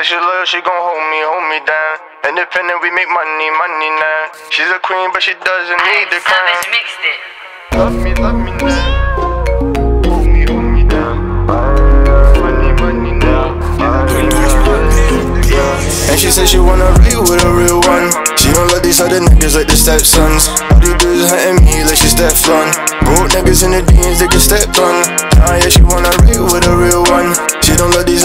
Said she loyal, she gon' hold me, hold me down. Independent, we make money, money now. She's a queen, but she doesn't need the crown. Savage mixed it. Love me, love me now. Hold me, hold me down. Money, money now. And she said she wanna ride with a real one. She don't like these other niggas like the stepsons. All they do is hunting me like she Stefan. Broke niggas in the DMs, they get stepped on. Nah, yeah, she wanna ride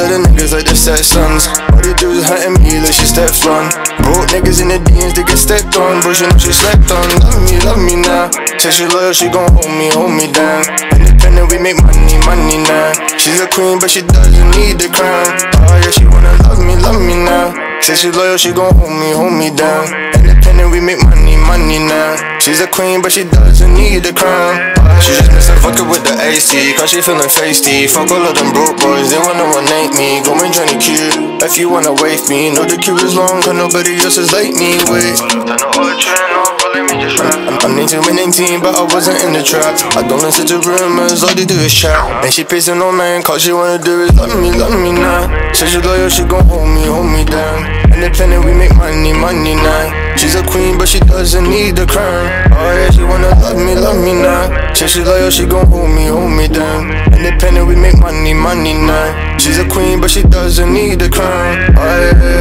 these other niggas like the stepsons. All they do is hunting me like she Stefan. Broke niggas in the DMs, they get stepped on. But she know she slept on. Love me, love me now. Said she loyal, she gon' hold me, hold me down. Independent, we make money, money now. She's a queen, but she doesn't need the crown. Oh yeah, she wanna love me, love me now. Say she loyal, she gon' hold me, hold me down. Independent, we make money, money now. She's a queen, but she doesn't need the crown. She just miss a fucker with the AC, cause she feeling feisty. Fuck all of them broke boys, they wanna one night me. Go and join the queue, if you wanna wait me. Know the queue is long, cause nobody else is like me. Wait. I'm, I'm 19 with 19, but I wasn't in the trap. I don't listen to rumors, all they do is chat. And she pacing on man, cause she wanna do is love me, love me now. Said she loyal, she gon' hold me, hold me down. Independent, we make money, money now. She's a queen, but she doesn't need the crown. Oh yeah, she wanna love me, love me now. Said she loyal, she gon' hold me, hold me down. Independent, we make money, money now. She's a queen, but she doesn't need the crown. Oh yeah.